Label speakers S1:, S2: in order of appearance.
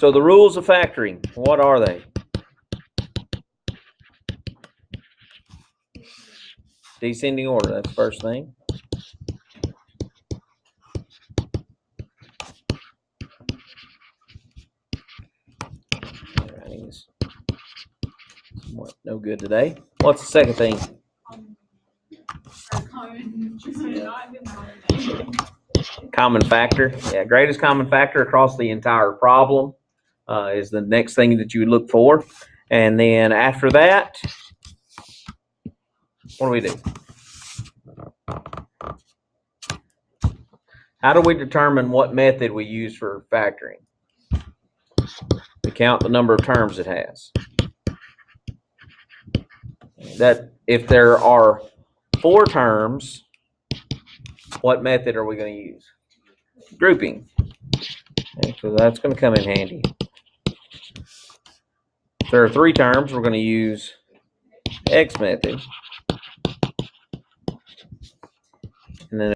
S1: So the rules of factoring, what are they? Descending order, that's first thing. No good today. What's the second thing?
S2: Common
S1: factor, yeah, greatest common factor across the entire problem uh, is the next thing that you would look for. And then after that, what do we do? How do we determine what method we use for factoring? We count the number of terms it has. That if there are four terms, what method are we going to use? Grouping. Okay, so that's going to come in handy. There are three terms, we're going to use X method.